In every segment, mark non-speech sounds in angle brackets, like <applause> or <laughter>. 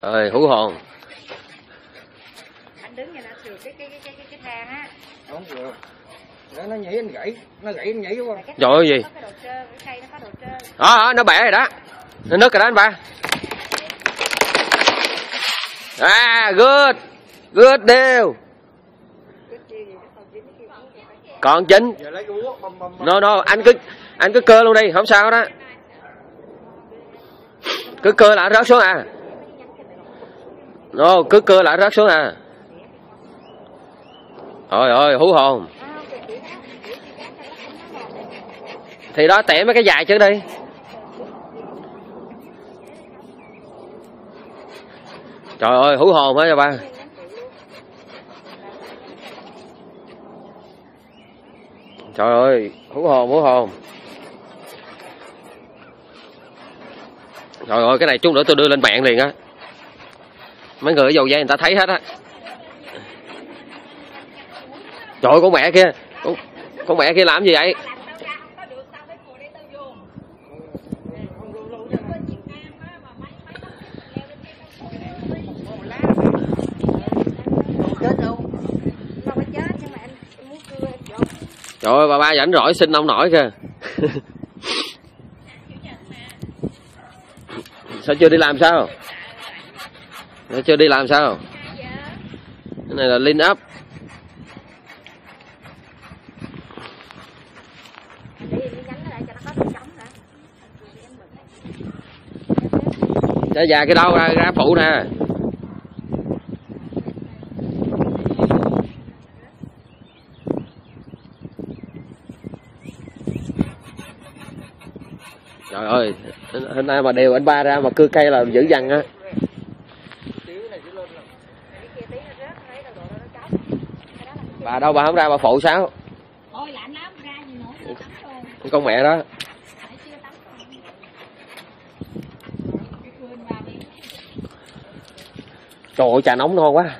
Ơi, hú hồn. anh đứng ngay đó trừ cái cái cái cái cái, cái thang á không được Để nó nhảy anh gãy nó gãy anh nhảy quá Là Trời ơi, gì? đồ trơn cái cây nó Đó, đó, nó bẻ rồi đó. Nó nứt rồi đó anh ba. À, good. Good deal. nó còn dính cái kia cũng vậy. Còn chính. giờ lấy cái búa băm băm băm. No, no, anh cứ anh cứ cơ luôn đi, không sao đó. Cứ cơ lại rớt xuống à nó cứ cơ lại rớt xuống à. Ôi ôi, hú hồn. Thì đó tẻ mấy cái dài trước đi. Trời ơi, hú hồn hết rồi ba. Trời ơi, hú hồn, hú hồn. Trời ơi, cái này chút nữa tôi đưa lên mạng liền á. Mấy người ở dầu dây người ta thấy hết á. Trời ơi, con mẹ kia. Con, con mẹ kia làm gì vậy? Trời ơi, bà ba rảnh rỗi xin ông nổi kìa. <laughs> sao chưa đi làm sao? Nó chưa đi làm sao? Cái này là lên up. để già cái đâu ra, ra phụ nè. Trời ơi, hôm nay mà đều anh ba ra mà cưa cây là dữ dằn á. xíu này chỉ lên là cái kia tí nó rớt nó lấy đầu đồ đó nó trống cái đó là cái Bà đâu bà không ra bà phụ sao? ôi lạnh lắm ra gì nữa Con mẹ đó. Trời ơi, trà nóng ngon quá.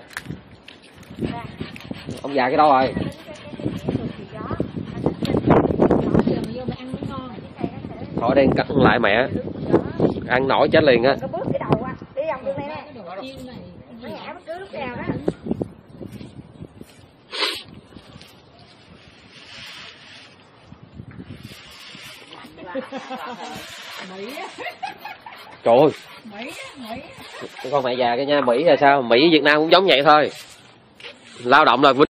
Ông già cái đâu rồi? Thôi đang cắt lại mẹ. Ăn nổi chết liền á. có bước cái đầu á đi vòng đường này nè nó ngã bất cứ đó Trời ơi. Con mẹ già cái nha, Mỹ là sao? Mỹ Việt Nam cũng giống vậy thôi. Lao động là